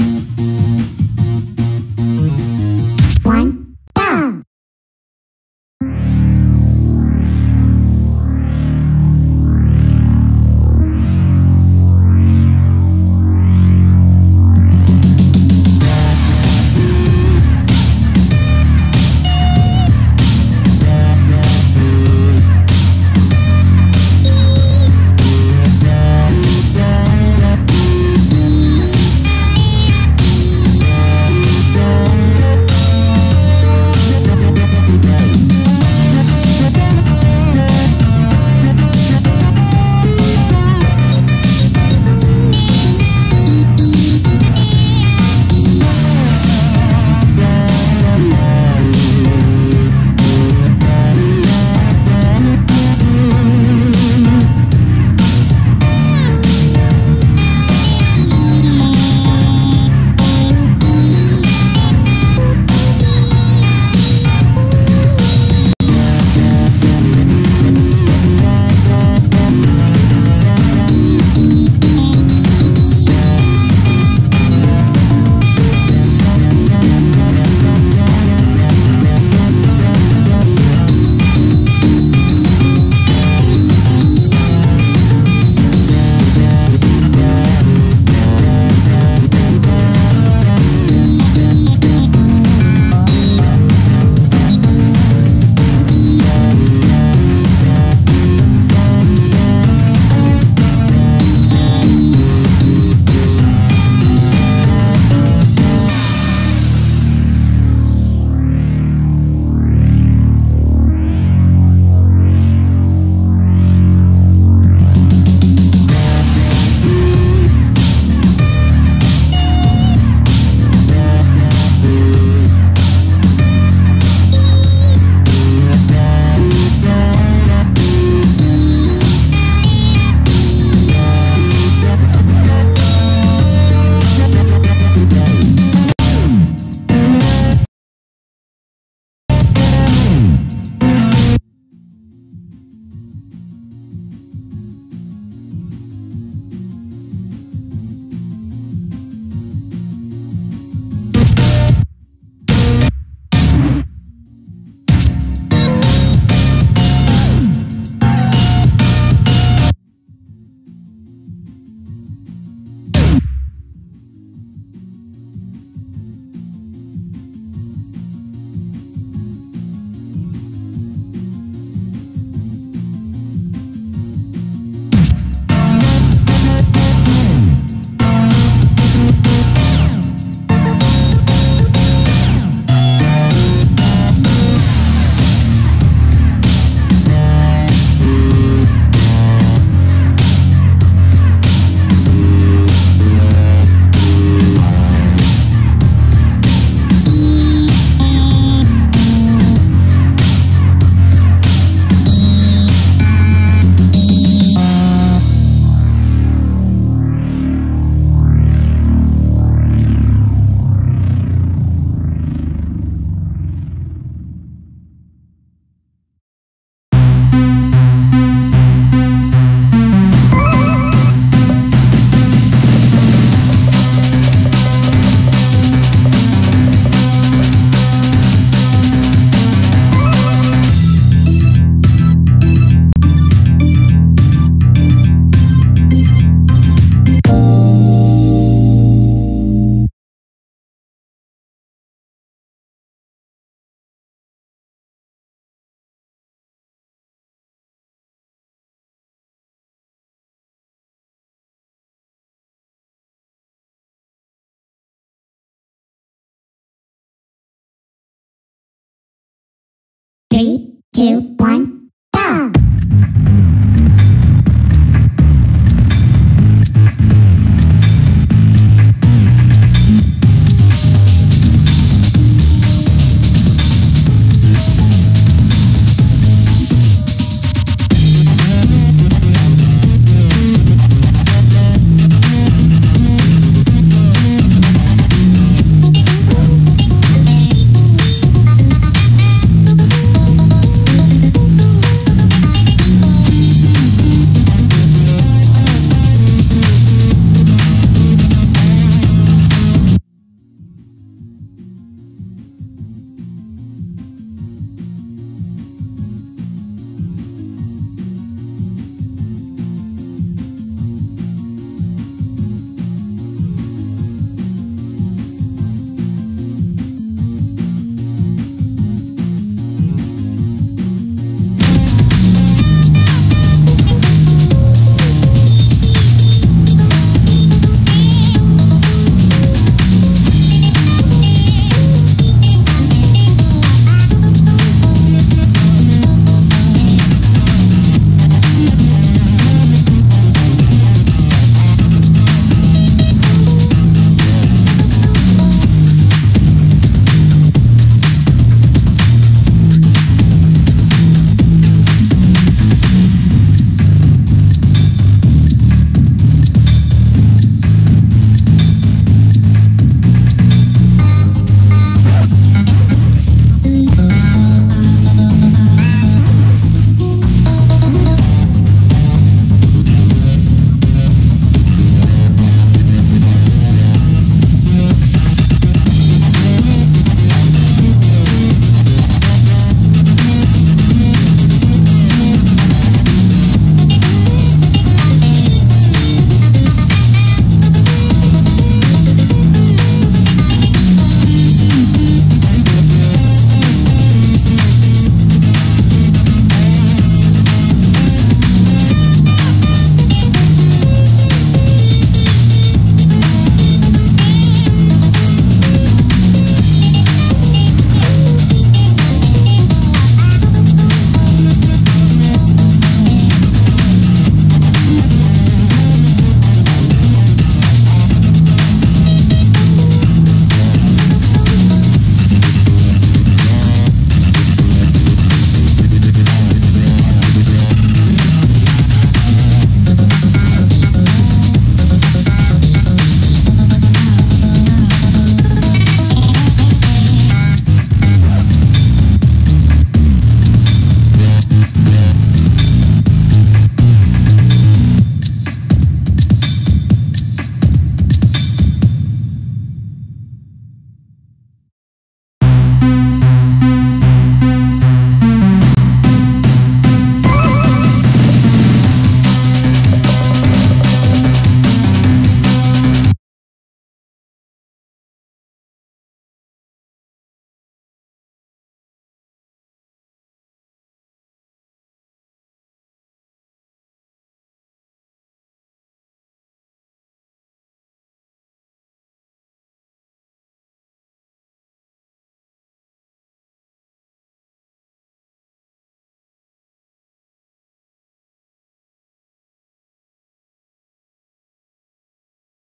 One, Three, two.